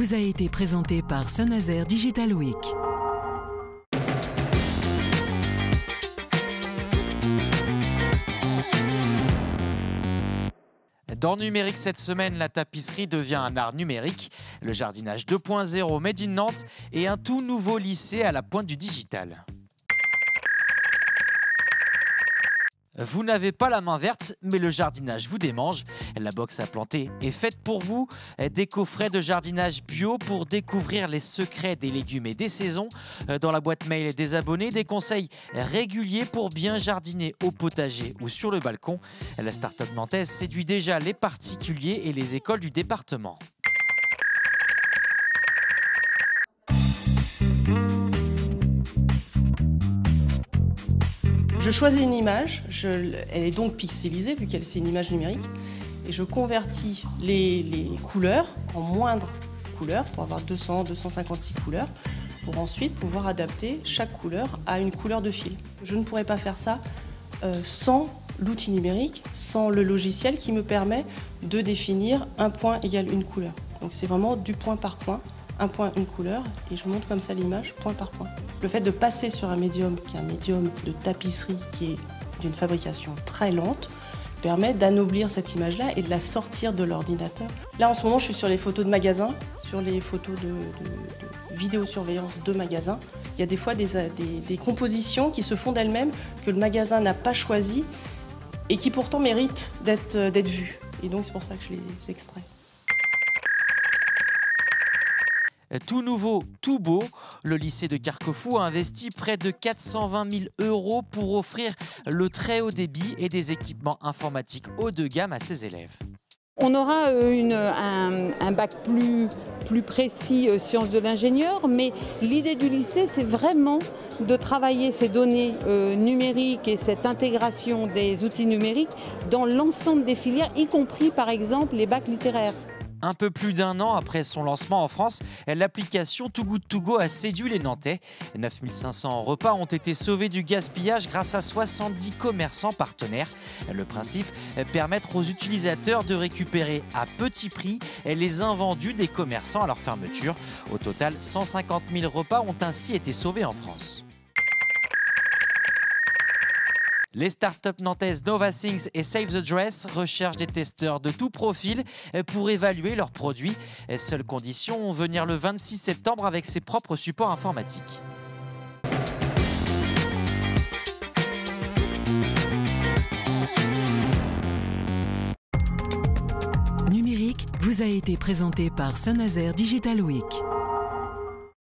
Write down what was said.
vous a été présenté par Saint-Nazaire Digital Week. Dans Numérique cette semaine, la tapisserie devient un art numérique, le jardinage 2.0 Made in Nantes et un tout nouveau lycée à la pointe du digital. Vous n'avez pas la main verte, mais le jardinage vous démange. La box à planter est faite pour vous. Des coffrets de jardinage bio pour découvrir les secrets des légumes et des saisons. Dans la boîte mail des abonnés, des conseils réguliers pour bien jardiner au potager ou sur le balcon. La start-up nantaise séduit déjà les particuliers et les écoles du département. Je choisis une image, elle est donc pixelisée vu qu'elle c'est une image numérique, et je convertis les, couleurs en moindres couleurs pour avoir 200, 256 couleurs, pour ensuite pouvoir adapter chaque couleur à une couleur de fil. Je ne pourrais pas faire ça euh, sans l'outil numérique, sans le logiciel qui me permet de définir un point égale une couleur. Donc c'est vraiment du point par point un point, une couleur, et je montre comme ça l'image point par point. Le fait de passer sur un médium qui est un médium de tapisserie qui est d'une fabrication très lente, permet d'anoblir cette image-là et de la sortir de l'ordinateur. Là, en ce moment, je suis sur les photos de magasins, sur les photos de, vidéosurveillance de magasins. Il y a des fois des, des compositions qui se font d'elles-mêmes que le magasin n'a pas choisies et qui pourtant méritent d'être vues. Et donc, c'est pour ça que je les extrais. Tout nouveau, tout beau, le lycée de Carquefou a investi près de 420 000 euros pour offrir le très haut débit et des équipements informatiques haut de gamme à ses élèves. On aura euh, un, bac plus, précis euh, sciences de l'ingénieur, mais l'idée du lycée, c'est vraiment de travailler ces données euh, numériques et cette intégration des outils numériques dans l'ensemble des filières, y compris par exemple les bacs littéraires. Un peu plus d'un an après son lancement en France, l'application Too Good To Go a séduit les Nantais. 9500 repas ont été sauvés du gaspillage grâce à 70 commerçants partenaires. Le principe, permettre aux utilisateurs de récupérer à petit prix les invendus des commerçants à leur fermeture. Au total, 150 000 repas ont ainsi été sauvés en France. Les startups nantaises NovaThings et Save the Dress recherchent des testeurs de tout profil pour évaluer leurs produits. Seule condition, venir le 26 septembre avec ses propres supports informatiques. Numérique vous a été présenté par Saint-Nazaire Digital Week.